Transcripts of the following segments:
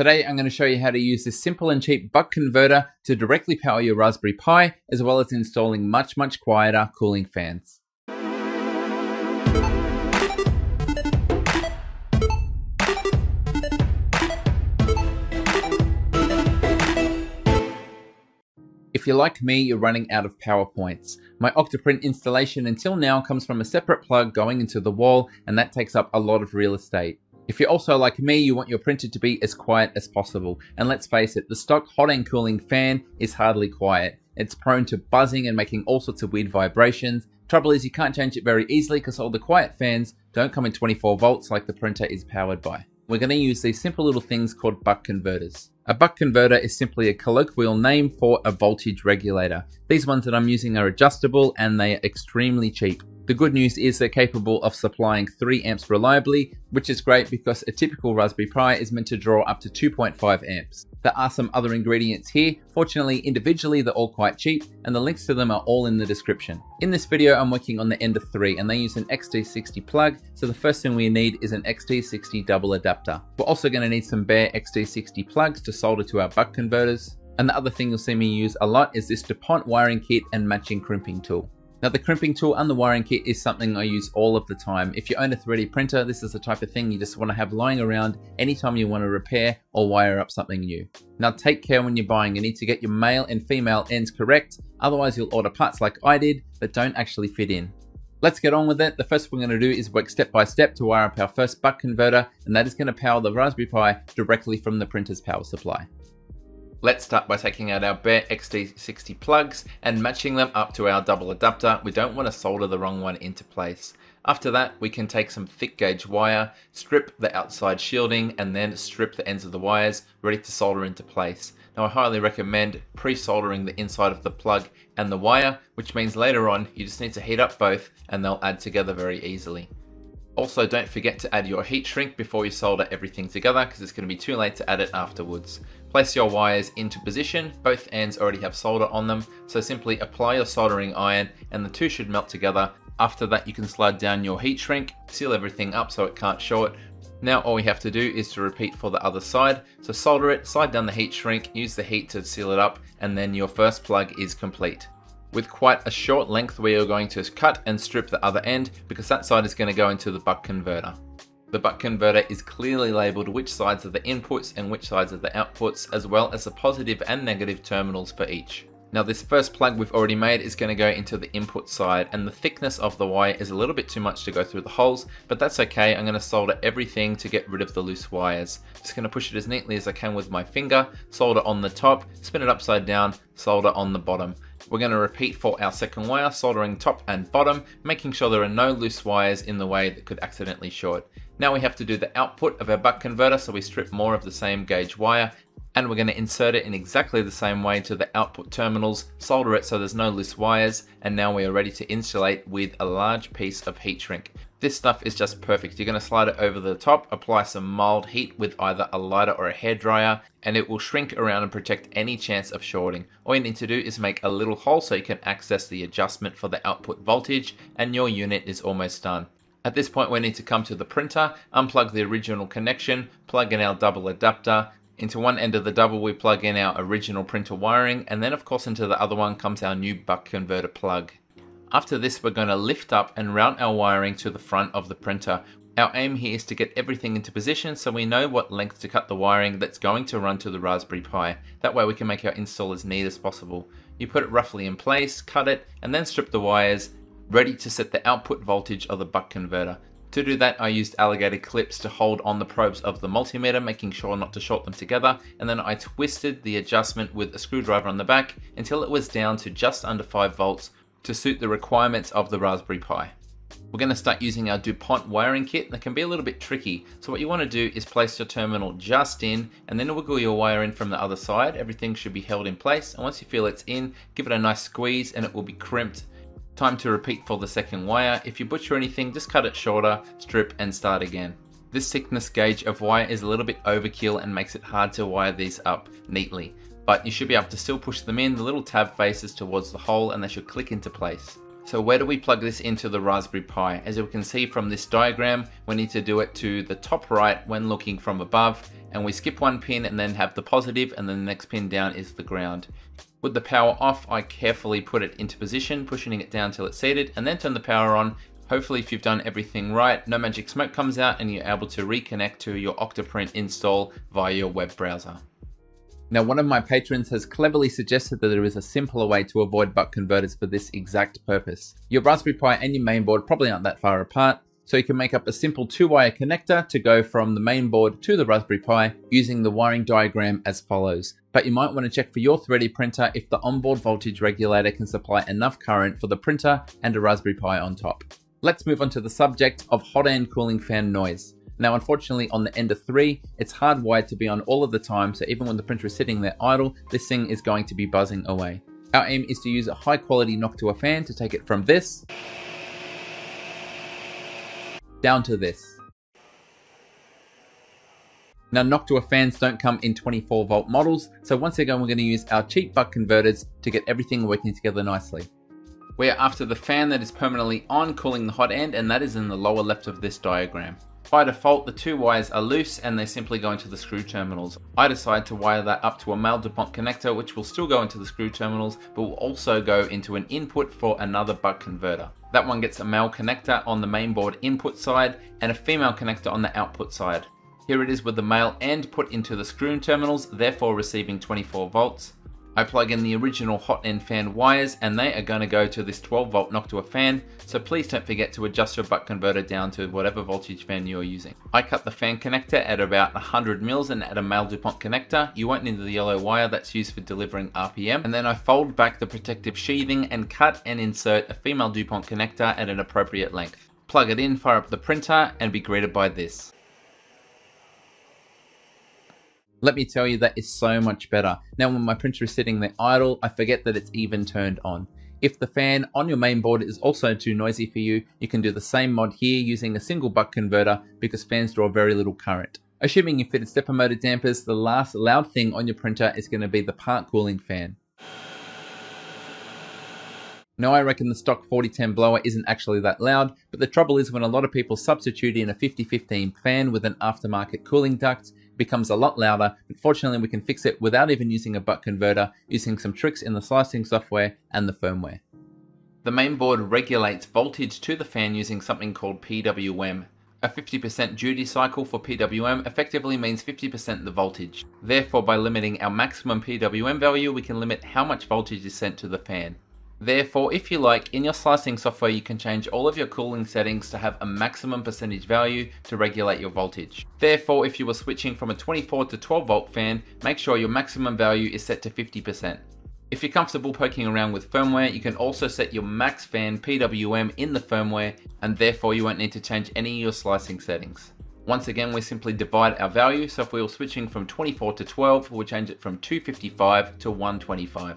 Today I'm going to show you how to use this simple and cheap buck converter to directly power your Raspberry Pi, as well as installing much, much quieter cooling fans. If you're like me, you're running out of PowerPoints. My Octoprint installation until now comes from a separate plug going into the wall, and that takes up a lot of real estate. If you're also like me, you want your printer to be as quiet as possible. And let's face it, the stock hot end cooling fan is hardly quiet. It's prone to buzzing and making all sorts of weird vibrations. Trouble is you can't change it very easily because all the quiet fans don't come in 24 volts like the printer is powered by. We're going to use these simple little things called buck converters. A buck converter is simply a colloquial name for a voltage regulator. These ones that I'm using are adjustable and they are extremely cheap. The good news is they're capable of supplying 3 amps reliably, which is great because a typical Raspberry Pi is meant to draw up to 2.5 amps. There are some other ingredients here. Fortunately, individually, they're all quite cheap, and the links to them are all in the description. In this video, I'm working on the Ender 3, and they use an XT60 plug, so the first thing we need is an XT60 double adapter. We're also going to need some bare XT60 plugs to solder to our buck converters. And the other thing you'll see me use a lot is this DuPont wiring kit and matching crimping tool. Now the crimping tool and the wiring kit is something I use all of the time. If you own a 3D printer, this is the type of thing you just want to have lying around anytime you want to repair or wire up something new. Now take care when you're buying, you need to get your male and female ends correct, otherwise you'll order parts like I did that don't actually fit in. Let's get on with it. The first thing we're going to do is work step by step to wire up our first buck converter and that is going to power the Raspberry Pi directly from the printer's power supply. Let's start by taking out our bare XT60 plugs and matching them up to our double adapter. We don't want to solder the wrong one into place. After that, we can take some thick gauge wire, strip the outside shielding, and then strip the ends of the wires, ready to solder into place. Now I highly recommend pre-soldering the inside of the plug and the wire, which means later on you just need to heat up both and they'll add together very easily. Also, don't forget to add your heat shrink before you solder everything together because it's going to be too late to add it afterwards. Place your wires into position, both ends already have solder on them, so simply apply your soldering iron and the two should melt together. After that you can slide down your heat shrink, seal everything up so it can't show it. Now all we have to do is to repeat for the other side. So solder it, slide down the heat shrink, use the heat to seal it up, and then your first plug is complete with quite a short length we are going to cut and strip the other end because that side is going to go into the buck converter. The buck converter is clearly labelled which sides are the inputs and which sides are the outputs as well as the positive and negative terminals for each. Now this first plug we've already made is going to go into the input side and the thickness of the wire is a little bit too much to go through the holes but that's okay I'm going to solder everything to get rid of the loose wires. Just going to push it as neatly as I can with my finger, solder on the top, spin it upside down, solder on the bottom. We're going to repeat for our second wire, soldering top and bottom, making sure there are no loose wires in the way that could accidentally short. Now we have to do the output of our buck converter, so we strip more of the same gauge wire, and we're going to insert it in exactly the same way to the output terminals, solder it so there's no loose wires, and now we are ready to insulate with a large piece of heat shrink. This stuff is just perfect. You're going to slide it over the top, apply some mild heat with either a lighter or a hairdryer, and it will shrink around and protect any chance of shorting. All you need to do is make a little hole so you can access the adjustment for the output voltage, and your unit is almost done. At this point we need to come to the printer, unplug the original connection, plug in our double adapter, into one end of the double we plug in our original printer wiring and then of course into the other one comes our new buck converter plug. After this we're going to lift up and route our wiring to the front of the printer. Our aim here is to get everything into position so we know what length to cut the wiring that's going to run to the Raspberry Pi. That way we can make our install as neat as possible. You put it roughly in place, cut it, and then strip the wires, ready to set the output voltage of the buck converter. To do that, I used alligator clips to hold on the probes of the multimeter, making sure not to short them together, and then I twisted the adjustment with a screwdriver on the back until it was down to just under 5 volts to suit the requirements of the Raspberry Pi. We're going to start using our DuPont wiring kit that can be a little bit tricky. So what you want to do is place your terminal just in and then wiggle your wire in from the other side. Everything should be held in place and once you feel it's in, give it a nice squeeze and it will be crimped Time to repeat for the second wire. If you butcher anything, just cut it shorter, strip and start again. This thickness gauge of wire is a little bit overkill and makes it hard to wire these up neatly, but you should be able to still push them in. The little tab faces towards the hole and they should click into place. So where do we plug this into the Raspberry Pi? As you can see from this diagram, we need to do it to the top right when looking from above, and we skip one pin and then have the positive, and then the next pin down is the ground. With the power off, I carefully put it into position, pushing it down till it's seated, and then turn the power on. Hopefully if you've done everything right, no magic smoke comes out and you're able to reconnect to your Octoprint install via your web browser. Now, one of my patrons has cleverly suggested that there is a simpler way to avoid buck converters for this exact purpose. Your Raspberry Pi and your mainboard probably aren't that far apart, so you can make up a simple two-wire connector to go from the mainboard to the Raspberry Pi using the wiring diagram as follows. But you might want to check for your 3D printer if the onboard voltage regulator can supply enough current for the printer and a Raspberry Pi on top. Let's move on to the subject of hot end cooling fan noise. Now, unfortunately, on the Ender 3, it's hardwired to be on all of the time, so even when the printer is sitting there idle, this thing is going to be buzzing away. Our aim is to use a high quality Noctua fan to take it from this down to this. Now Noctua fans don't come in 24 volt models, so once again we're going to use our cheap buck converters to get everything working together nicely. We are after the fan that is permanently on cooling the hot end and that is in the lower left of this diagram. By default, the two wires are loose and they simply go into the screw terminals. I decide to wire that up to a male DuPont connector which will still go into the screw terminals but will also go into an input for another buck converter. That one gets a male connector on the mainboard input side and a female connector on the output side. Here it is with the male end put into the screw terminals, therefore receiving 24 volts. I plug in the original hot end fan wires and they are going to go to this 12 volt Noctua fan, so please don't forget to adjust your buck converter down to whatever voltage fan you're using. I cut the fan connector at about 100 mils and add a male DuPont connector. You won't need the yellow wire that's used for delivering RPM. And then I fold back the protective sheathing and cut and insert a female DuPont connector at an appropriate length. Plug it in, fire up the printer and be greeted by this. Let me tell you, that is so much better. Now when my printer is sitting there idle, I forget that it's even turned on. If the fan on your mainboard is also too noisy for you, you can do the same mod here using a single buck converter because fans draw very little current. Assuming you fitted stepper motor dampers, the last loud thing on your printer is going to be the part cooling fan. Now I reckon the stock 4010 blower isn't actually that loud, but the trouble is when a lot of people substitute in a 5015 fan with an aftermarket cooling duct, becomes a lot louder, but fortunately we can fix it without even using a buck converter, using some tricks in the slicing software and the firmware. The mainboard regulates voltage to the fan using something called PWM. A 50% duty cycle for PWM effectively means 50% the voltage. Therefore, by limiting our maximum PWM value, we can limit how much voltage is sent to the fan. Therefore, if you like, in your slicing software you can change all of your cooling settings to have a maximum percentage value to regulate your voltage. Therefore, if you were switching from a 24 to 12 volt fan, make sure your maximum value is set to 50%. If you're comfortable poking around with firmware, you can also set your max fan PWM in the firmware and therefore you won't need to change any of your slicing settings. Once again, we simply divide our value, so if we were switching from 24 to 12, we'll change it from 255 to 125.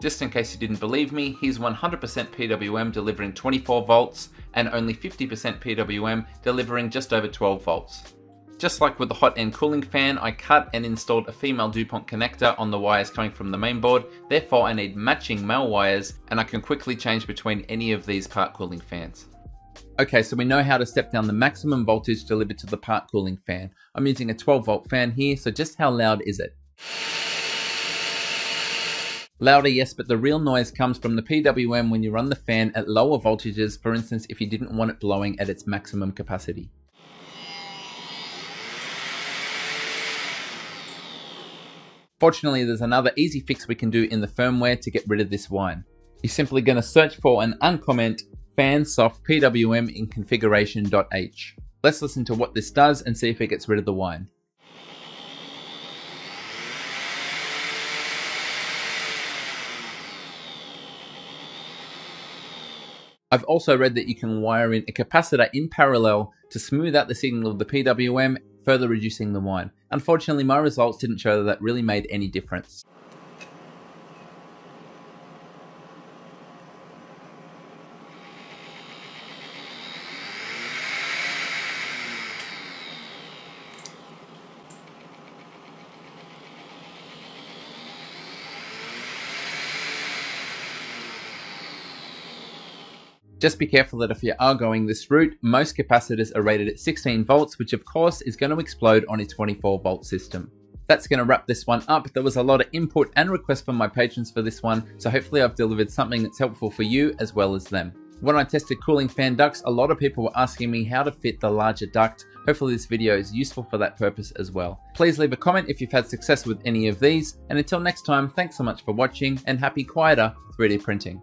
Just in case you didn't believe me, here's 100% PWM delivering 24 volts and only 50% PWM delivering just over 12 volts. Just like with the hot end cooling fan, I cut and installed a female DuPont connector on the wires coming from the mainboard, therefore I need matching male wires and I can quickly change between any of these part cooling fans. Okay, so we know how to step down the maximum voltage delivered to the part cooling fan. I'm using a 12 volt fan here, so just how loud is it? Louder, yes, but the real noise comes from the PWM when you run the fan at lower voltages, for instance, if you didn't want it blowing at its maximum capacity. Fortunately, there's another easy fix we can do in the firmware to get rid of this whine. You're simply going to search for and uncomment fansoft pwm in configuration.h. Let's listen to what this does and see if it gets rid of the whine. I've also read that you can wire in a capacitor in parallel to smooth out the signal of the PWM, further reducing the whine. Unfortunately, my results didn't show that that really made any difference. Just be careful that if you are going this route, most capacitors are rated at 16 volts, which of course is going to explode on a 24 volt system. That's going to wrap this one up. There was a lot of input and requests from my patrons for this one, so hopefully I've delivered something that's helpful for you as well as them. When I tested cooling fan ducts, a lot of people were asking me how to fit the larger duct. Hopefully this video is useful for that purpose as well. Please leave a comment if you've had success with any of these, and until next time, thanks so much for watching, and happy quieter 3D printing.